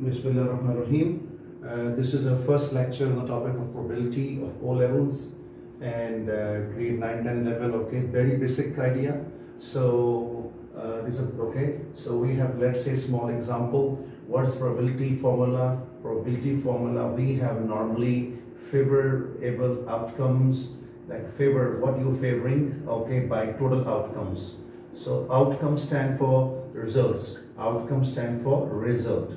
Bismillah ar-Rahman ar-Rahim. Uh, this is our first lecture on the topic of probability of O levels and uh, grade 9, 10 level, okay, very basic idea. So uh, this is okay. So we have, let's say, small example. What's probability formula? Probability formula, we have normally favorable outcomes, like favor, what you favoring, okay, by total outcomes. So outcomes stand for results. Outcomes stand for result.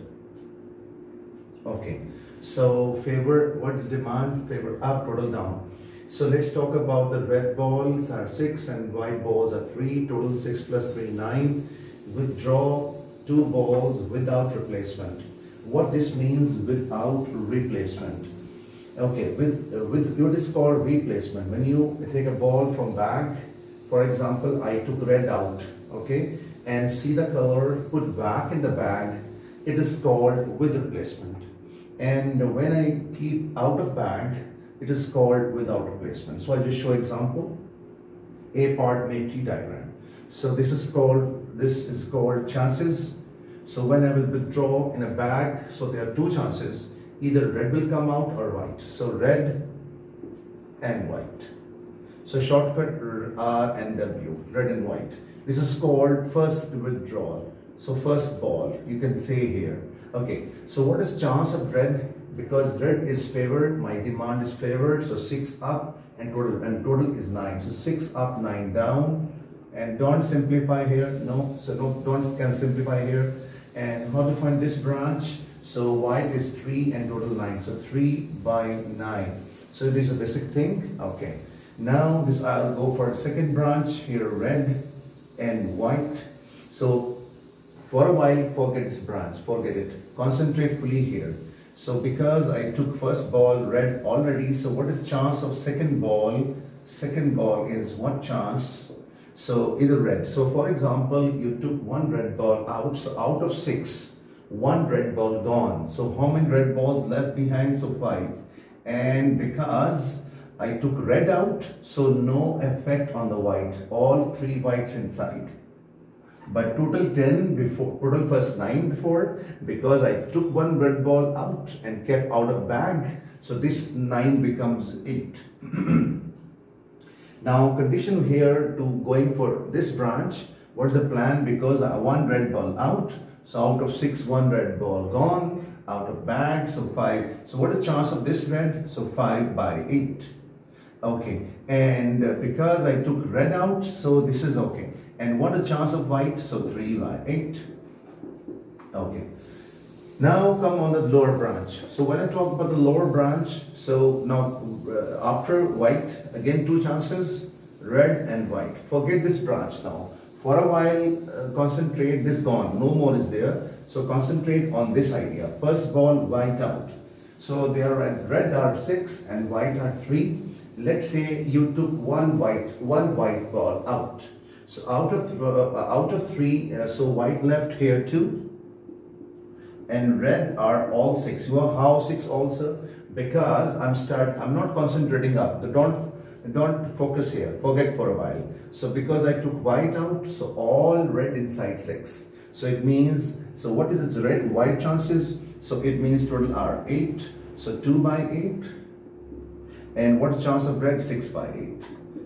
Okay. So favor, what is demand? Favor up, total down. So let's talk about the red balls are 6 and white balls are 3. Total 6 plus 3, 9. Withdraw two balls without replacement. What this means without replacement? Okay, with, uh, with what is called replacement. When you take a ball from bag, for example, I took red out, okay, and see the color put back in the bag, it is called with replacement. And when I keep out of bag, it is called without replacement. So I just show example, A part make tree diagram. So this is called, this is called chances. So when I will withdraw in a bag, so there are two chances, either red will come out or white. So red and white. So shortcut R and W, red and white. This is called first withdrawal. So first ball, you can say here. Okay, so what is chance of red? Because red is favored, my demand is favored, so 6 up and total, and total is 9. So 6 up, 9 down. And don't simplify here, no, so don't, don't can simplify here. And how to find this branch? So white is 3 and total 9. So 3 by 9. So this is a basic thing, okay. Now this I'll go for second branch, here red and white. So for a while, forget this branch, forget it. Concentrate fully here. So because I took first ball red already, so what is chance of second ball? Second ball is what chance? So either red. So for example, you took one red ball out. So out of six, one red ball gone. So how many red balls left behind? So five. And because I took red out, so no effect on the white. All three whites inside but total 10 before total first 9 before because I took one red ball out and kept out of bag so this 9 becomes 8 now condition here to going for this branch what's the plan? Because I one red ball out so out of 6 one red ball gone out of bag so 5 so what is the chance of this red so 5 by 8 okay and because I took red out so this is okay and what the chance of white? So 3 by 8. Okay. Now come on the lower branch. So when I talk about the lower branch, so now uh, after white, again two chances, red and white. Forget this branch now. For a while, uh, concentrate, this gone, no more is there. So concentrate on this idea. First ball, white out. So there are red are 6 and white are 3. Let's say you took one white, one white ball out. So out of uh, out of three, uh, so white left here two, and red are all six. You are how six also? Because I'm start. I'm not concentrating up. The don't don't focus here. Forget for a while. So because I took white out, so all red inside six. So it means so what is its red white chances? So it means total are eight. So two by eight. And what's chance of red? Six by eight.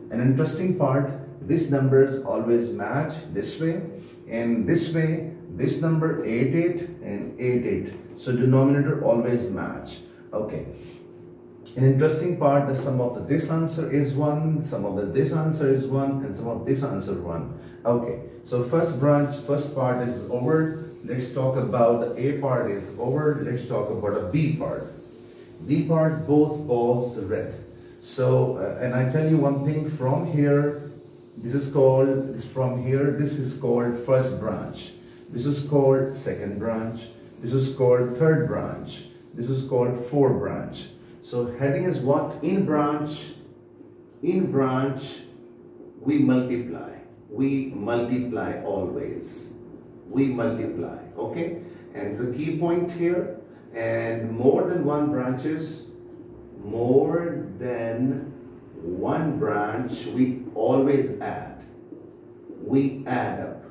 An interesting part these numbers always match this way and this way this number 8 8 and 8 8 so denominator always match. Okay. An interesting part the sum of the this answer is 1 sum of the this answer is 1 and sum of this answer 1 okay. So first branch first part is over. Let's talk about the a part is over. Let's talk about a b part b part both balls red so uh, and i tell you one thing from here this is called, this from here, this is called first branch. This is called second branch. This is called third branch. This is called fourth branch. So heading is what? In branch, in branch, we multiply. We multiply always. We multiply, okay? And the key point here, and more than one branches, more than one branch we always add we add up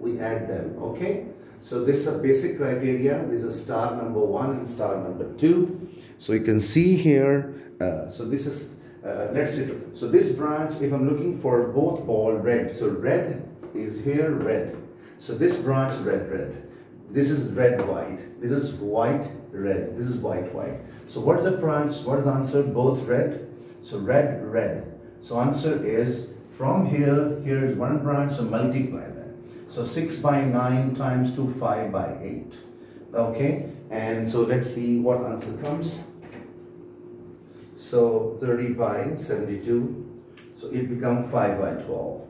we add them okay So this is a basic criteria. This is star number one and star number two. So you can see here, uh, so this is, uh, let's see, so this branch, if I'm looking for both ball red, so red is here, red. So this branch, red, red. This is red, white. This is white, red. This is white, white. So what is the branch? What is answer? Both red. So red, red. So answer is from here, here is one branch, so multiply that. So 6 by 9 times 2, 5 by 8. Okay, and so let's see what answer comes. So 30 by 72, so it becomes 5 by 12.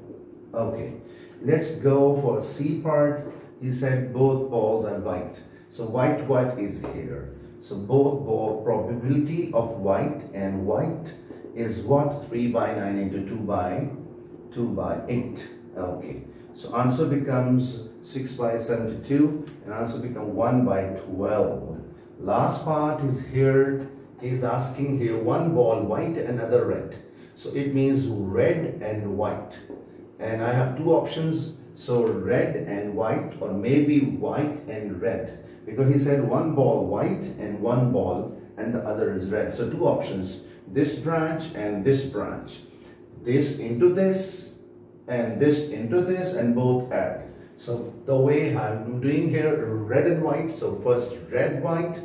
Okay, let's go for C part. He said both balls are white. So white, white is here. So both ball probability of white and white is what? 3 by 9 into 2 by 2 by 8. Okay. So answer becomes 6 by 72 and answer becomes 1 by 12. Last part is here. He's asking here one ball white, another red. So it means red and white. And I have two options. So red and white or maybe white and red. Because he said one ball white and one ball and the other is red. So two options. This branch and this branch. This into this and this into this and both add. So the way I'm doing here, red and white. So first red, white,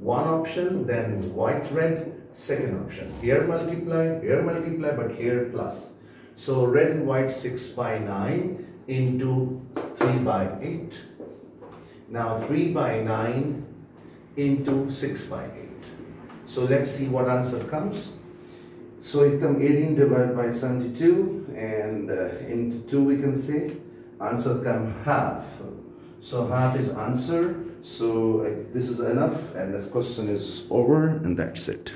one option, then white, red, second option. Here multiply, here multiply, but here plus. So red and white 6 by 9 into 3 by 8. Now 3 by 9 into 6 by 8. So let's see what answer comes. So it comes 18 divided by 72 and uh, into 2 we can say answer come half. So half is answer. So uh, this is enough and the question is over and that's it.